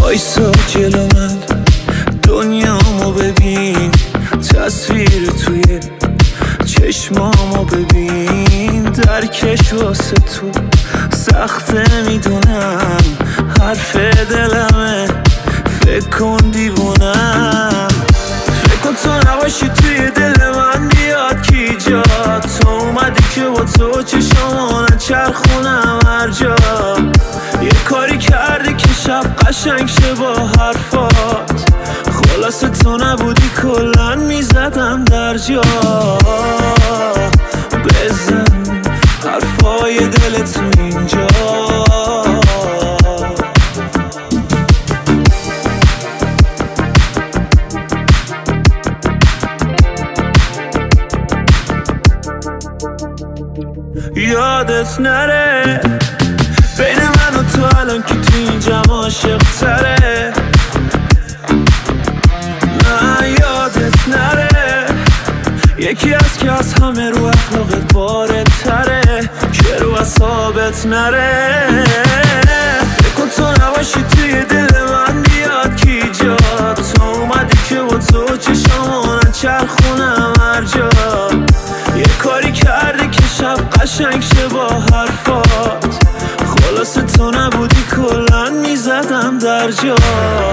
وایسا جلو من دنیامو ببین تصویر توی چشمامو ببین درکش واسه تو. سخته می‌دونم حرف دلمه. فکر کن دیوونم. فکر کن تو نباشی توی دل من بیاد کی جا. تو اومدی که با تو چشمانه چرخونم هر جا. یه کاری کردی که شب قشنگ شه با حرفات. خلاص تو نبودی کلن می‌زدم در جا. حرفای دل تو اینجا. یادت نره. بین من و تو الان که تو اینجا عاشق تره. یکی از که از همه رو اخلاقت بارت تره. اصابت نره. کن تو نباشی توی دل من بیاد کی جا تو اومدی که با تو چشمانه چرخونم هر جا. یه کاری کردی که شب قشنگ شه با حرفات. خلاص تو نبودی کلن می‌زدم در جا.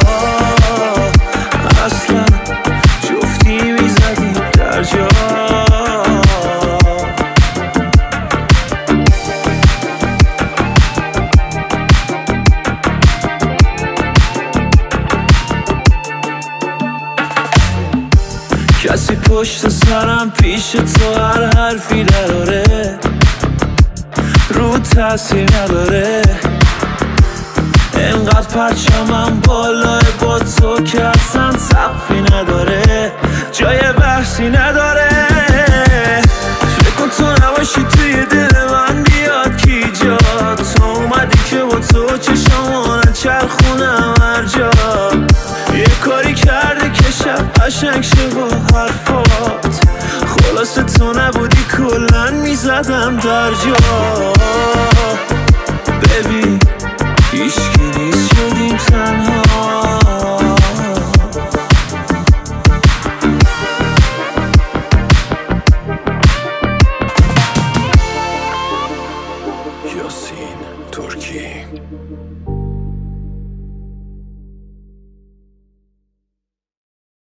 کسی پشت سرم پیش تو هر حرفی داره رو تاثیر نداره. انقدر پرچمم بالای با تو که اصلا سقفی نداره. جای بحثی نداره. فکر تو نباشی توی دل من بیاد کی جا تو اومدی که با تو چشمانه چرخونم قشنگ شه با حرفات. خلاص تو نبودی کلن می‌زدم در جا. ببین هیچکی نیست شدیم تنها. ترکی.